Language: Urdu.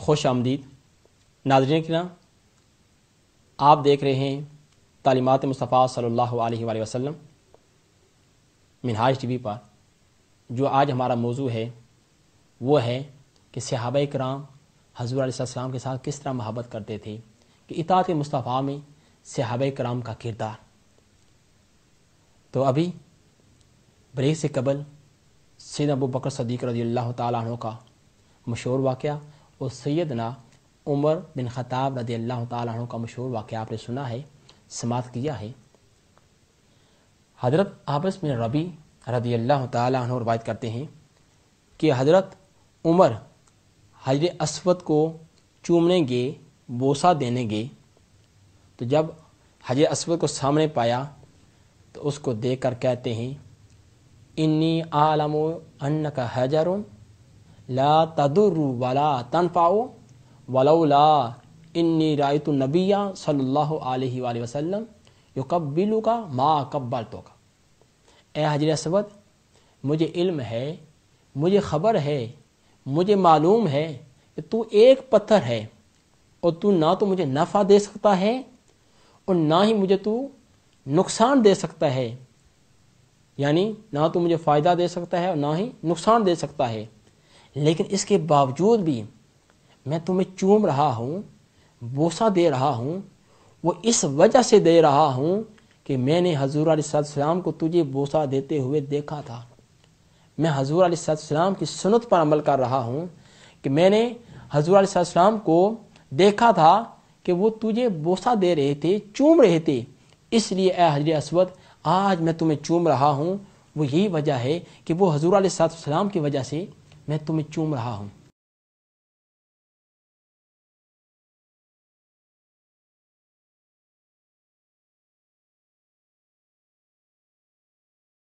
خوش آمدید۔ ناظرین کے نام آپ دیکھ رہے ہیں تعلیمات مصطفیٰ صلی اللہ علیہ وآلہ وسلم منہاج ٹی وی پر۔ جو آج ہمارا موضوع ہے، وہ ہے کہ صحابہ کرام حضور علیہ السلام کے ساتھ کس طرح محبت کرتے تھے، کہ اطاعت مصطفیٰ میں صحابہ کرام کا کردار۔ تو ابھی بریک سے قبل سید ابو بکر صدیق رضی اللہ تعالیٰ عنہ کا مشہور واقعہ اور سیدنا عمر بن خطاب رضی اللہ تعالیٰ عنہ کا مشہور واقعہ آپ نے سنا ہے، سماعت کیا ہے۔ حضرت آپس میں ربی رضی اللہ تعالیٰ عنہ روایت کرتے ہیں کہ حضرت عمر حضر اسود کو چومنے گے بوسا دینے گے۔ تو جب حضر اسود کو سامنے پایا تو اس کو دیکھ کر کہتے ہیں، انی عالم ان کا حجر لا تدر ولا تنفع ولولا انی رایت النبی صلی اللہ علیہ وآلہ وسلم یقبلو کا ما قبلتو کا اے حجر اسود، مجھے علم ہے، مجھے خبر ہے، مجھے معلوم ہے کہ تو ایک پتھر ہے اور تو نہ تو مجھے نفع دے سکتا ہے اور نہ ہی مجھے تو نقصان دے سکتا ہے۔ یعنی نہ تو مجھے فائدہ دے سکتا ہے اور نہ ہی نقصان دے سکتا ہے۔ لیکن اس کے باوجود بھی میں تمہیں چوم رہا ہوں بوسا دے رہا ہوں، وہ اس وجہ سے دے رہا ہوں کہ میں نے حضور علیہ السلام کو تجھے بوسا دیتے ہوئے دیکھا تھا۔ میں حضور علیہ السلام کی سنت پر عمل کر رہا ہوں کہ میں نے حضور علیہ السلام کو دیکھا تھا کہ وہ تجھے بوسا دے رہے تھے، چوم رہے تھے۔ اس لیے اے حضر اسود، آج میں تمہیں چوم رہا ہوں۔ وہ یہی وجہ ہے کہ وہ حضور علیہ السلام کی وجہ سے میں تمہیں چوم رہا ہوں۔